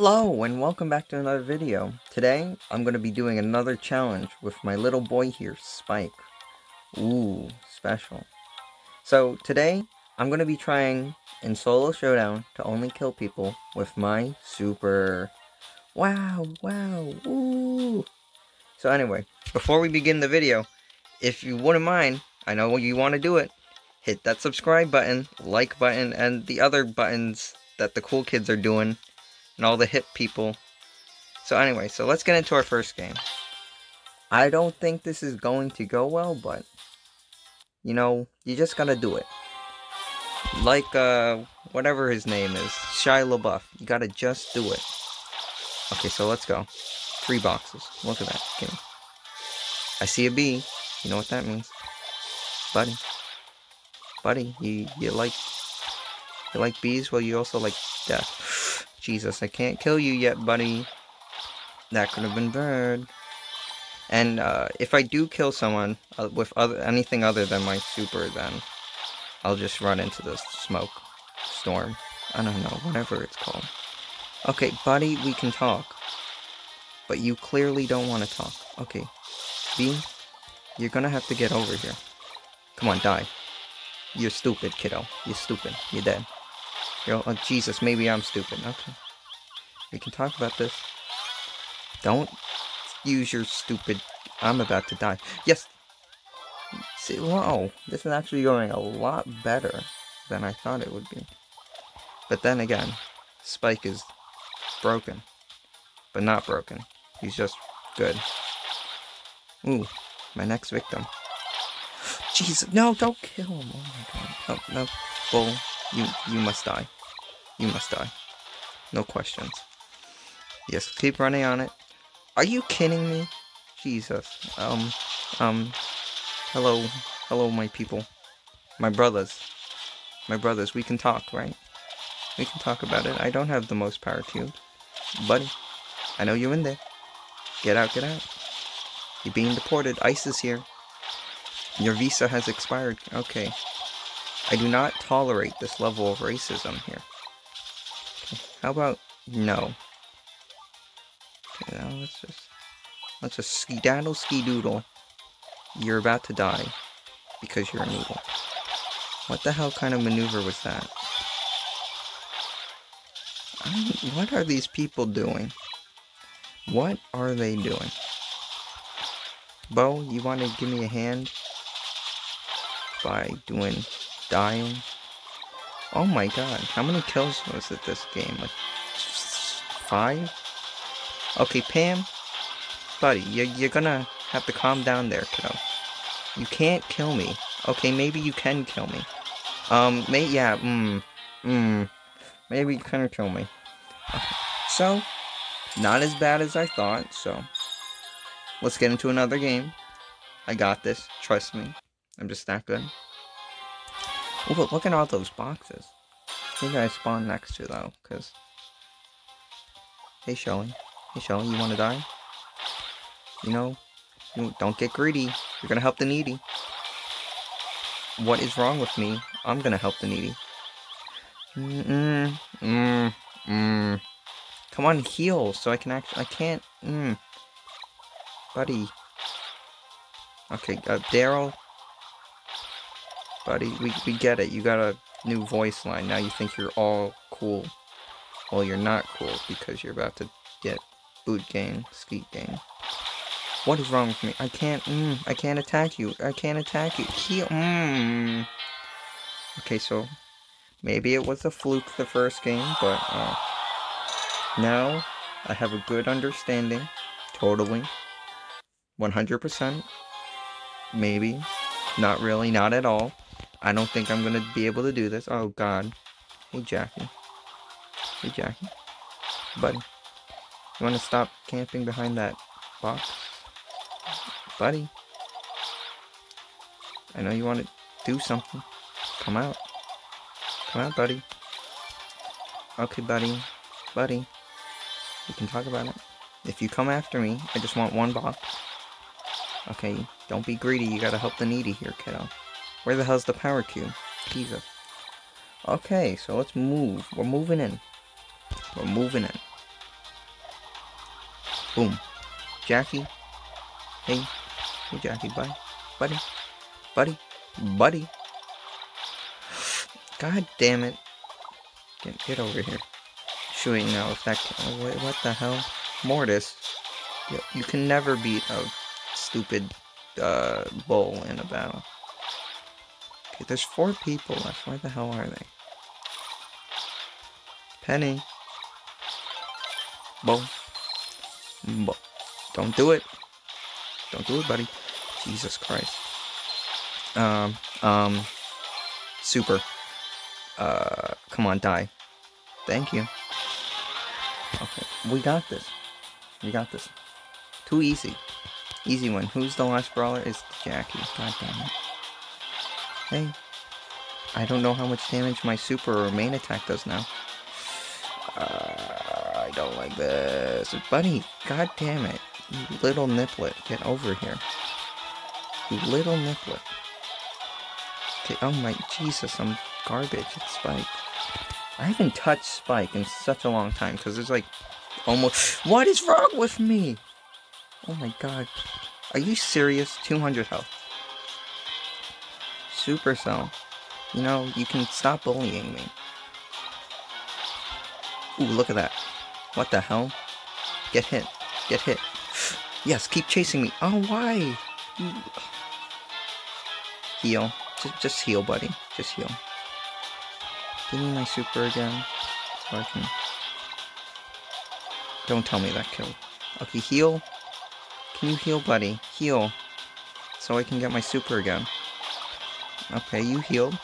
Hello and welcome back to another video. Today, I'm going to be doing another challenge with my little boy here, Spike. Ooh, special. So today, I'm going to be trying in solo showdown to only kill people with my super. Wow, wow, ooh. So anyway, before we begin the video, if you wouldn't mind, I know you want to do it, hit that subscribe button, like button, and the other buttons that the cool kids are doing, and all the hip people. So anyway, so let's get into our first game. I don't think this is going to go well, but, you know, you just gotta do it. Like, uh, whatever his name is, Shia LaBeouf, you gotta just do it. Okay, so let's go. Three boxes. Look at that. I see a bee. You know what that means. Buddy. Buddy, you, you like you like bees? Well, you also like death. Jesus, I can't kill you yet, buddy. That could have been bad. And uh, if I do kill someone uh, with other anything other than my super, then I'll just run into the smoke storm. I don't know, whatever it's called. Okay, buddy, we can talk. But you clearly don't want to talk. Okay, B, you're gonna have to get over here. Come on, die. You're stupid, kiddo. You're stupid. You're dead. You're, oh, Jesus, maybe I'm stupid. Okay. We can talk about this. Don't use your stupid... I'm about to die. Yes! See, whoa. This is actually going a lot better than I thought it would be. But then again, Spike is broken. But not broken. He's just good. Ooh, my next victim. Jesus, no, don't kill him. Oh my god. No, no. Bull, you, you must die. You must die. No questions. Yes, keep running on it. Are you kidding me? Jesus. Um, um, hello, hello, my people. My brothers. My brothers, we can talk, right? We can talk about it. I don't have the most power cube. Buddy, I know you're in there. Get out, get out. You're being deported. ICE is here. Your visa has expired. Okay. I do not tolerate this level of racism here. Okay. How about no? Okay, now let's just let's just skedaddle ski doodle. You're about to die because you're a noodle. What the hell kind of maneuver was that? what are these people doing? What are they doing? Bo, you want to give me a hand? By doing dying? Oh my god, how many kills was it this game? Like, five? Okay, Pam, buddy, you're, you're gonna have to calm down there, kiddo. You can't kill me. Okay, maybe you can kill me. Um, may, yeah, mmm, mmm, maybe you can kill me. Okay. So, not as bad as I thought, so let's get into another game. I got this, trust me. I'm just that good. Oh, but look at all those boxes. Who guys spawn next to, though? Because... Hey, Shelly. Hey, Shelly, you want to die? You know, you don't get greedy. You're going to help the needy. What is wrong with me? I'm going to help the needy. Mm-mm. Mm. Mm. Come on, heal, so I can actually... I can't... Mm. Buddy. Okay, uh, Darryl, buddy. We, we get it. You got a new voice line. Now you think you're all cool. Well, you're not cool because you're about to get boot gang, skeet gang. What is wrong with me? I can't, mm, I can't attack you. I can't attack you. Heal, mm. Okay, so maybe it was a fluke the first game, but uh, now I have a good understanding. Totally. 100%. Maybe. Not really, not at all. I don't think I'm gonna be able to do this. Oh god. Hey Jacky. Hey Jacky. Buddy. You wanna stop camping behind that box? Buddy. I know you wanna do something. Come out. Come out, buddy. Okay, buddy. Buddy. We can talk about it. If you come after me, I just want one box. Okay, don't be greedy. You gotta help the needy here, kiddo. Where the hell's the power cube? Jesus. Okay, so let's move. We're moving in. We're moving in. Boom. Jacky. Hey. Hey, Jacky. Bye. Buddy. Buddy. Buddy. God damn it. Get, get over here. Shooting now if that... can, oh, wait, what the hell? Mortis. You, you can never beat a stupid uh, bull in a battle. There's four people left. Where the hell are they? Penny. Bo. Bo. Don't do it. Don't do it, buddy. Jesus Christ. Um, um, super. Uh, come on, die. Thank you. Okay, we got this. We got this. Too easy. Easy one. Who's the last brawler? Is Jacky. God damn it. Hey. I don't know how much damage my super or main attack does now. Uh, I don't like this. Buddy, god damn it. You little niplet. Get over here. You little niplet. Okay, oh my Jesus, I'm garbage. It's Spike. I haven't touched Spike in such a long time because it's like almost. What is wrong with me? Oh my god. Are you serious? 200 health. Supercell. You know, you can stop bullying me. Ooh, look at that. What the hell? Get hit. Get hit. Yes, keep chasing me. Oh, why? Heal. Just, just heal, buddy. Just heal. Give me my super again. So I can... Don't tell me that killed. Okay, heal. Can you heal, buddy? Heal. So I can get my super again. Okay, you healed.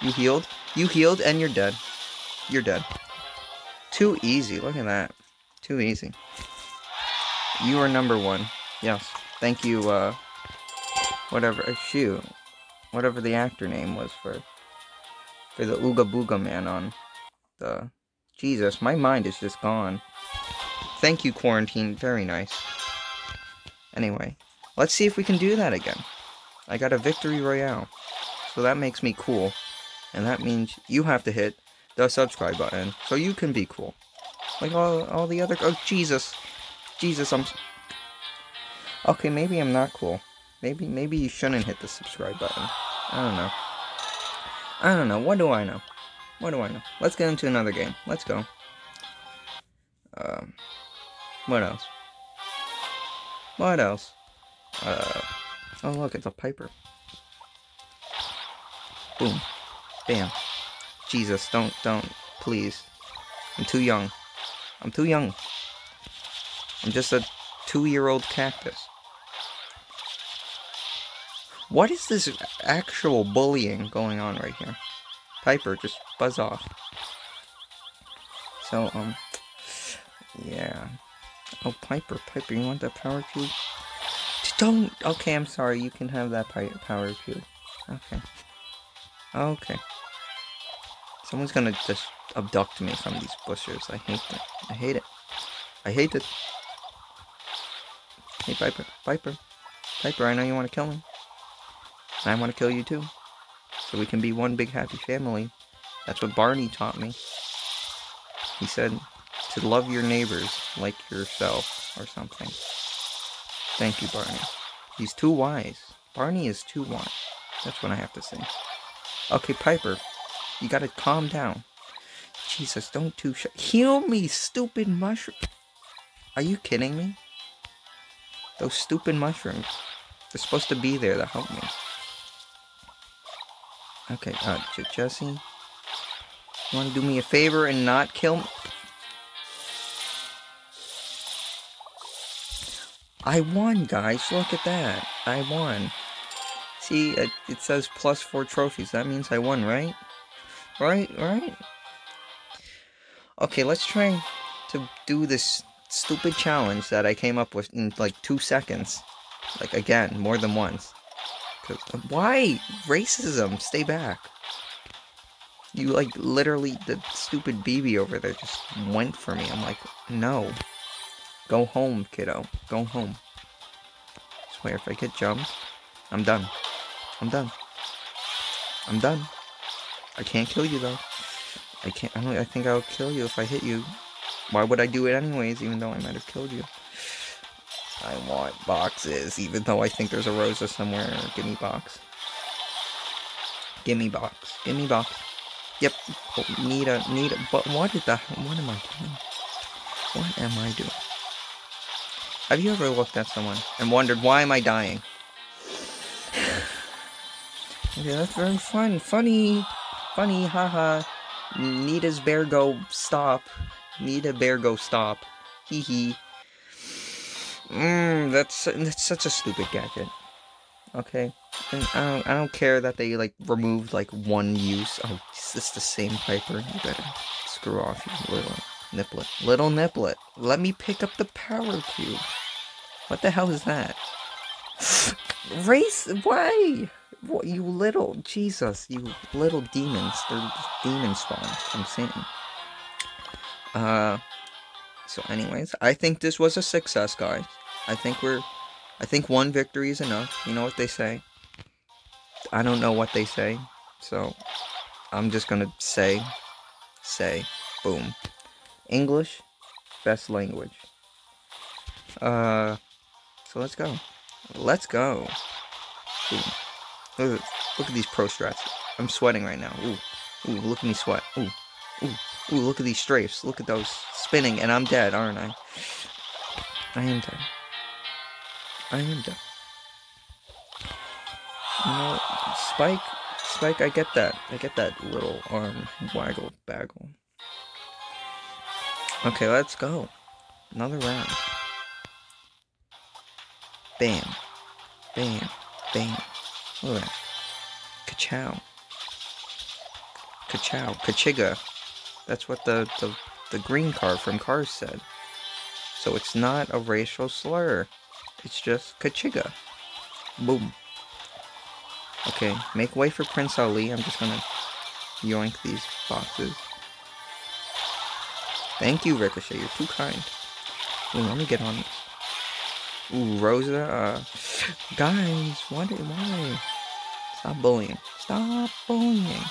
You healed. You healed, and you're dead. You're dead. Too easy. Look at that. Too easy. You are number one. Yes. Thank you, uh... Whatever. Uh, shoot. Whatever the actor name was for... For the Ooga Booga man on the... Jesus, my mind is just gone. Thank you, Quarantine. Very nice. Anyway, let's see if we can do that again. I got a Victory Royale. So that makes me cool. And that means you have to hit the subscribe button so you can be cool. Like all, all the other... Oh, Jesus. Jesus, I'm... Okay, maybe I'm not cool. Maybe, maybe you shouldn't hit the subscribe button. I don't know. I don't know. What do I know? What do I know? Let's get into another game. Let's go. Um, what else? What else? Uh, oh look, it's a Piper. Boom. Bam. Jesus, don't, don't, please. I'm too young. I'm too young. I'm just a two-year-old cactus. What is this actual bullying going on right here? Piper, just buzz off. So, um, yeah. Oh, Piper, Piper, you want that power cube? Don't, okay, I'm sorry, you can have that power cube. Okay. Okay. Someone's gonna just abduct me from these bushes. I hate it. I hate it. I hate it. Hey, Piper. Piper. Piper, I know you want to kill me. I want to kill you too. So we can be one big happy family. That's what Barney taught me. He said to love your neighbors like yourself or something. Thank you, Barney. He's too wise. Barney is too wise. That's what I have to say. Okay, Piper, you gotta calm down. Jesus, don't too sh- Heal me, stupid mushroom. Are you kidding me? Those stupid mushrooms. They're supposed to be there to help me. Okay, uh, Jessie. You wanna do me a favor and not kill me? I won, guys. Look at that. I won. See, it, it says plus four trophies. That means I won, right? Right, right? Okay, let's try to do this stupid challenge that I came up with in like two seconds. Like, again, more than once. Uh, why? Racism, stay back. You, like, literally, the stupid Bibi over there just went for me. I'm like, no. Go home, kiddo. Go home. Swear, if I get jumped, I'm done. I'm done. I'm done. I can't kill you though. I can't. I, don't, I think I'll kill you if I hit you. Why would I do it anyways, even though I might have killed you? I want boxes, even though I think there's a Rosa somewhere. Give me box. Give me box. Give me box. Yep. Oh, need a, need a, but what is that? What am I doing? What am I doing? Have you ever looked at someone and wondered, why am I dying? okay, that's very fun. Funny. Funny, haha. Nita's bear go stop. Nita bear go stop. Hee hee. Mmm, that's that's such a stupid gadget. Okay, and I don't I don't care that they like removed like one use. Oh, is this the same Piper? You better screw off, you little niplet. Little niplet. Let me pick up the power cube. What the hell is that? Race? Why? What, you little Jesus? You little demons? They're demon spawns from Satan. Uh. So, anyways, I think this was a success, guys. I think we're I think one victory is enough. You know what they say? I don't know what they say. So I'm just gonna say say boom. English, best language. Uh so let's go. Let's go. Look, look, at these pro strats. I'm sweating right now. Ooh. Ooh, look at me sweat. Ooh. Ooh. Ooh, look at these strafes. Look at those spinning and I'm dead, aren't I? I am dead. I am dead. You know, Spike, Spike, I get that. I get that little arm waggle baggle. Okay, let's go. Another round. Bam. Bam. Bam. Look at that. Ka-chow. Ka-chow. Kachiga. That's what the, the, the green car from Cars said. So it's not a racial slur. It's just Kachiga. Boom. Okay, make way for Prince Ali. I'm just gonna yoink these boxes. Thank you, Ricochet. You're too kind. Ooh, let me get on this. Rosa. Uh, guys, what? Why? Stop bullying. Stop bullying.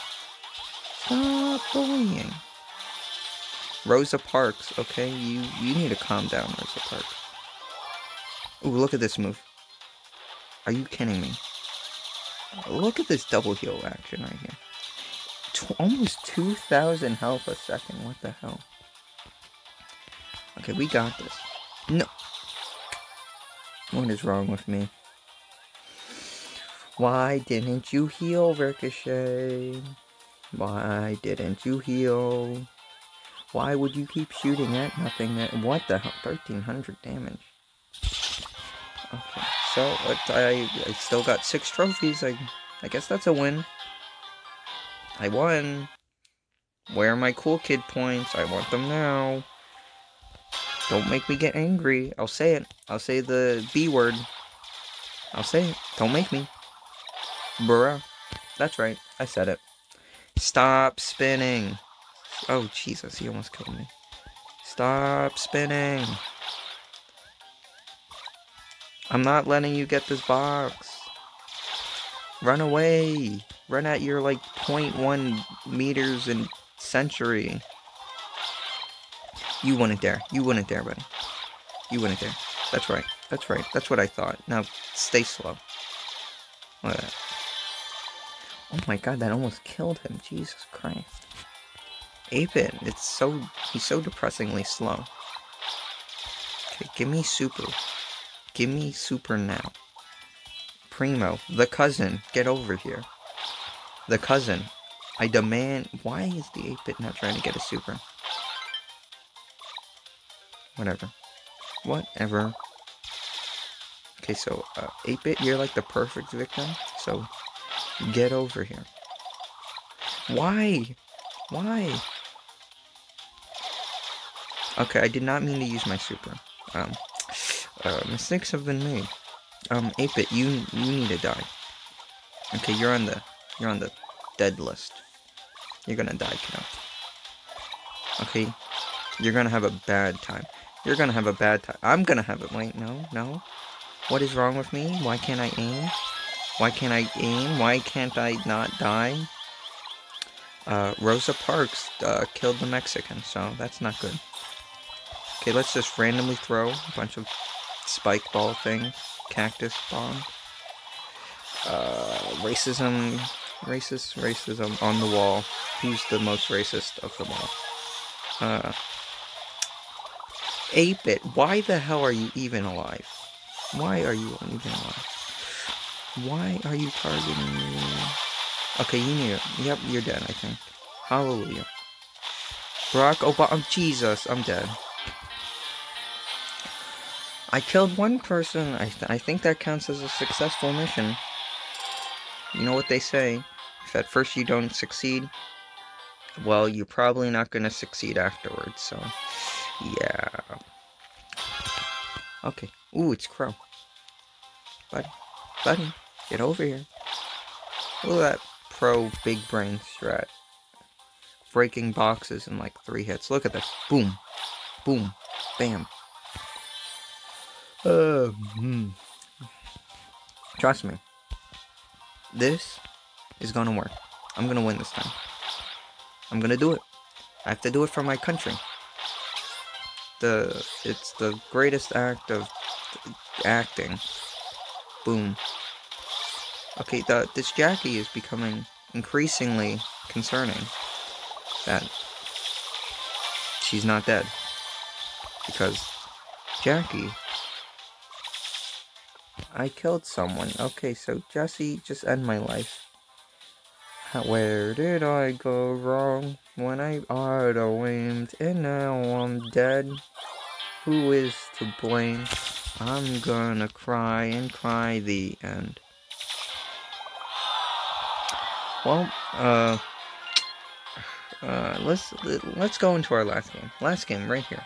Stop bullying. Rosa Parks, okay? You you need to calm down, Rosa Parks. Ooh, look at this move. Are you kidding me? Look at this double heal action right here. T almost 2,000 health a second. What the hell? Okay, we got this. No. What is wrong with me? Why didn't you heal, Ricochet? Why didn't you heal? Why would you keep shooting at nothing? That, what the hell? 1300 damage. Okay, so uh, I, I still got six trophies. I, I guess that's a win. I won. Where are my cool kid points? I want them now. Don't make me get angry. I'll say it. I'll say the B word. I'll say it. Don't make me. Bruh. That's right. I said it. Stop spinning. Oh, Jesus. He almost killed me. Stop spinning. I'm not letting you get this box. Run away. Run at your like 0.1 meters in century. You wouldn't dare. You wouldn't dare, buddy. You wouldn't dare. That's right. That's right. That's what I thought. Now, stay slow. Look at that. Oh my god, that almost killed him. Jesus Christ. Ape It's so... He's so depressingly slow. Okay, give me super. Give me super now. Primo, the cousin, get over here. The cousin, I demand... Why is the 8-bit not trying to get a super? Whatever. Whatever. Okay, so, 8-bit, uh, you're like the perfect victim, so get over here. Why? Why? Okay, I did not mean to use my super. Um, uh, mistakes have been made. Um, 8-bit, you you need to die. Okay, you're on the you're on the dead list. You're gonna die, kiddo. Okay, you're gonna have a bad time. You're gonna have a bad time. I'm gonna have it. Wait, no, no. What is wrong with me? Why can't I aim? Why can't I aim? Why can't I not die? Uh, Rosa Parks uh, killed the Mexican, so that's not good. Okay, let's just randomly throw a bunch of spike ball things. Cactus bomb. Uh, racism, racist, racism on the wall. Who's the most racist of them all? Uh, 8-bit, why the hell are you even alive? Why are you even alive? Why are you targeting me? Okay, you knew it. Yep, you're dead, I think. Hallelujah. Barack Obama, Jesus, I'm dead. I killed one person. I, th I think that counts as a successful mission. You know what they say. If at first you don't succeed, well, you're probably not going to succeed afterwards, so... Yeah. Okay. Ooh, it's Crow. Buddy. Buddy. Get over here. Look at that pro big brain strat. Breaking boxes in like three hits. Look at this. Boom. Boom. Bam. Uh, hmm. Trust me. This is gonna work. I'm gonna win this time. I'm gonna do it. I have to do it for my country. The it's the greatest act of acting. Boom. Okay, the, this Jacky is becoming increasingly concerning. That she's not dead. Because Jacky I killed someone. Okay, so Jessie, just end my life. Where did I go wrong when I auto-aimed and now I'm dead? Who is to blame? I'm gonna cry and cry the end. Well, uh, uh, let's let's go into our last game. Last game right here.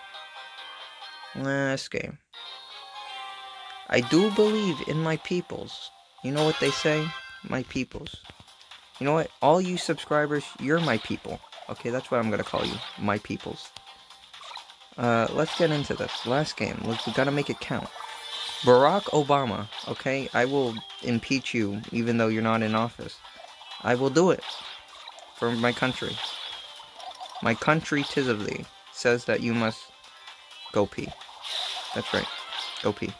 Last game. I do believe in my peoples. You know what they say? My peoples. You know what? All you subscribers, you're my people. Okay, that's what I'm gonna call you. My peoples. Uh, let's get into this. Last game. We gotta make it count. Barack Obama, okay? I will impeach you even though you're not in office. I will do it. For my country. My country, tis of thee, says that you must go pee. That's right. Go pee.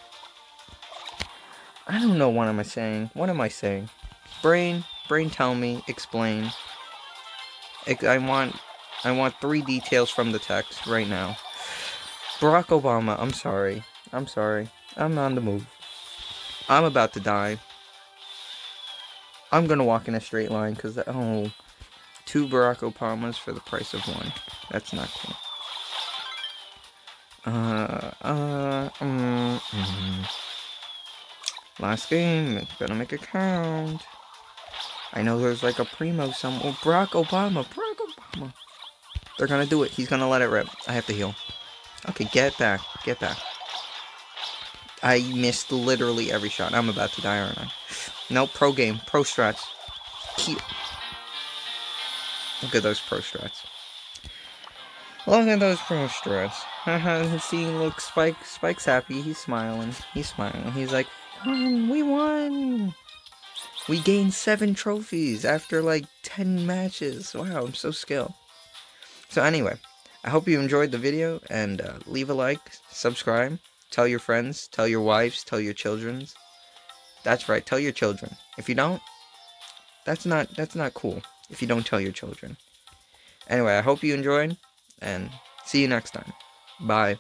I don't know what am I saying. What am I saying? Brain, brain tell me, explain. I want I want three details from the text right now. Barack Obama, I'm sorry. I'm sorry. I'm on the move. I'm about to die. I'm gonna walk in a straight line because oh two Barack Obamas for the price of one. That's not cool. Uh uh um, mm. Last game, gotta make it count. I know there's like a primo somewhere. Oh, Barack Obama, Barack Obama. They're gonna do it. He's gonna let it rip. I have to heal. Okay, get back. Get back. I missed literally every shot. I'm about to die, aren't I? Nope, pro game. Pro strats. Keep. Look at those pro strats. Look at those pro strats. See, look, Spike. Spike's happy. He's smiling. He's smiling. He's like! We won! We gained seven trophies after like 10 matches. Wow, I'm so skilled. So anyway, I hope you enjoyed the video and uh, leave a like, subscribe, tell your friends, tell your wives, tell your children. That's right, tell your children. If you don't, that's not that's not cool. If you don't tell your children. Anyway, I hope you enjoyed and see you next time. Bye.